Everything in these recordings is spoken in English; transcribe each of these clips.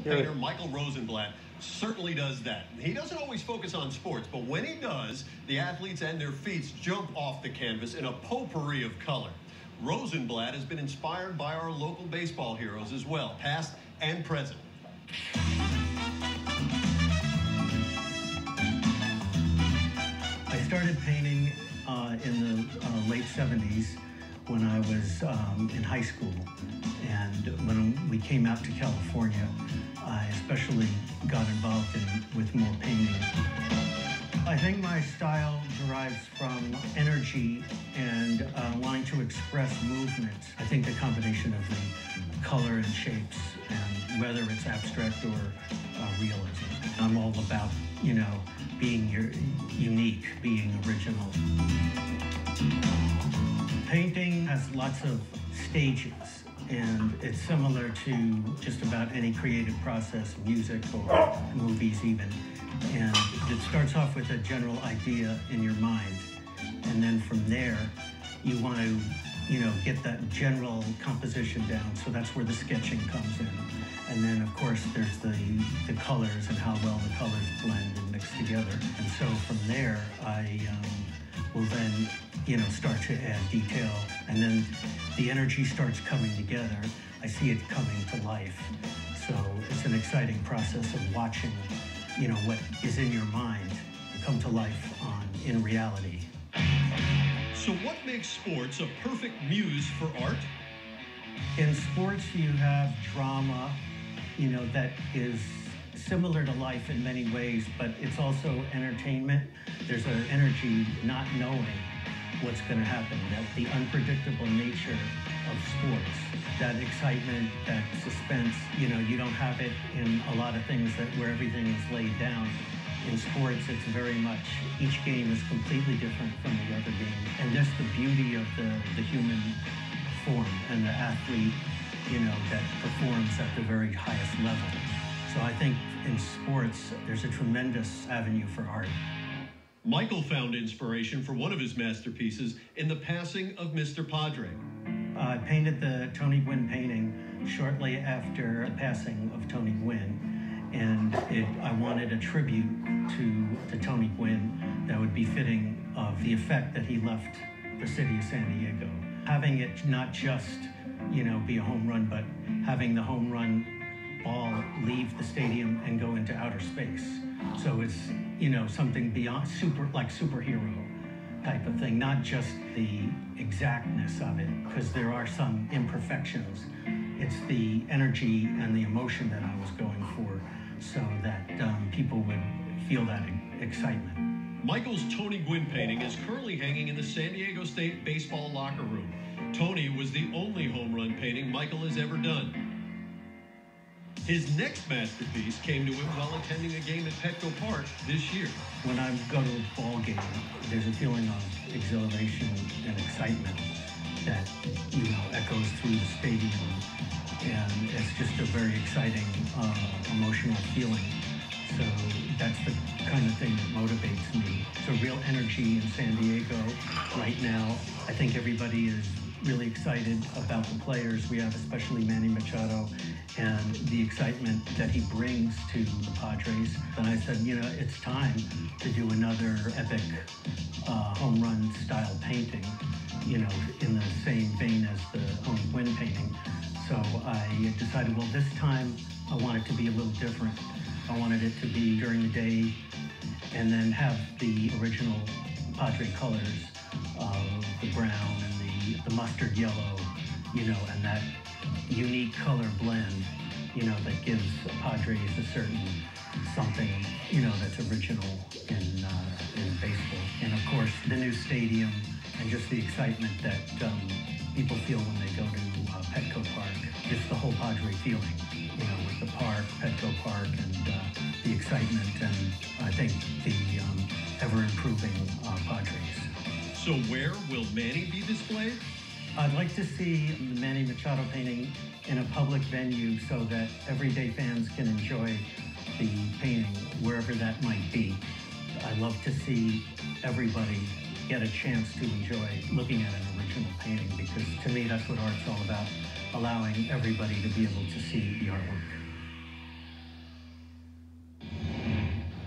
local painter Michael Rosenblatt certainly does that. He doesn't always focus on sports, but when he does, the athletes and their feats jump off the canvas in a potpourri of color. Rosenblatt has been inspired by our local baseball heroes as well, past and present. I started painting uh, in the uh, late 70s when I was um, in high school. And when we came out to California, I especially got involved in, with more painting. I think my style derives from energy and uh, wanting to express movement. I think the combination of the color and shapes, and whether it's abstract or uh, realism. I'm all about, you know, being your, unique, being original. Painting has lots of stages and it's similar to just about any creative process, music or movies even. And it starts off with a general idea in your mind, and then from there, you want to, you know, get that general composition down. So that's where the sketching comes in. And then, of course, there's the, the colors and how well the colors blend and mix together. And so from there, I um, will then, you know, start to add detail. And then the energy starts coming together. I see it coming to life. So it's an exciting process of watching, you know, what is in your mind come to life on in reality. So what makes sports a perfect muse for art? In sports, you have drama, you know, that is similar to life in many ways, but it's also entertainment. There's an energy not knowing what's going to happen, that the unpredictable nature of sports, that excitement, that suspense, you know, you don't have it in a lot of things that where everything is laid down. In sports, it's very much, each game is completely different from the other game. And that's the beauty of the, the human form and the athlete, you know, that performs at the very highest level. So I think in sports, there's a tremendous avenue for art. Michael found inspiration for one of his masterpieces in the passing of Mr. Padre. Uh, I painted the Tony Gwynn painting shortly after the passing of Tony Gwynn, and it, I wanted a tribute to, to Tony Gwynn that would be fitting of the effect that he left the city of San Diego. Having it not just, you know, be a home run, but having the home run ball leave the stadium and go into outer space. So it's, you know, something beyond super, like superhero type of thing, not just the exactness of it, because there are some imperfections. It's the energy and the emotion that I was going for so that um, people would feel that excitement. Michael's Tony Gwynn painting is currently hanging in the San Diego State baseball locker room. Tony was the only home run painting Michael has ever done. His next masterpiece came to him while attending a game at Petco Park this year. When I go to a ball game, there's a feeling of exhilaration and excitement that, you know, echoes through the stadium. And it's just a very exciting, uh, emotional feeling. So that's the kind of thing that motivates me. A real energy in San Diego right now. I think everybody is really excited about the players we have, especially Manny Machado, and the excitement that he brings to the Padres. And I said, you know, it's time to do another epic uh, home run style painting, you know, in the same vein as the Tony Gwynn painting. So I decided, well, this time I want it to be a little different. I wanted it to be during the day and then have the original Padre colors of the brown and the mustard yellow, you know, and that unique color blend, you know, that gives Padres a certain something, you know, that's original in uh, in baseball. And of course, the new stadium and just the excitement that um, people feel when they go to Petco Park. Just the whole Padre feeling, you know, with the park, Petco Park, and uh, the excitement, and I think the um, ever-improving uh, Padres. So where will Manny be displayed? I'd like to see the Manny Machado painting in a public venue so that everyday fans can enjoy the painting wherever that might be. I love to see everybody get a chance to enjoy looking at an original painting because to me that's what art's all about, allowing everybody to be able to see the artwork.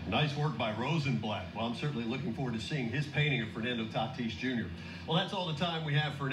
Nice work by Rosenblatt. Well, I'm certainly looking forward to seeing his painting of Fernando Tatis Jr. Well, that's all the time we have for now.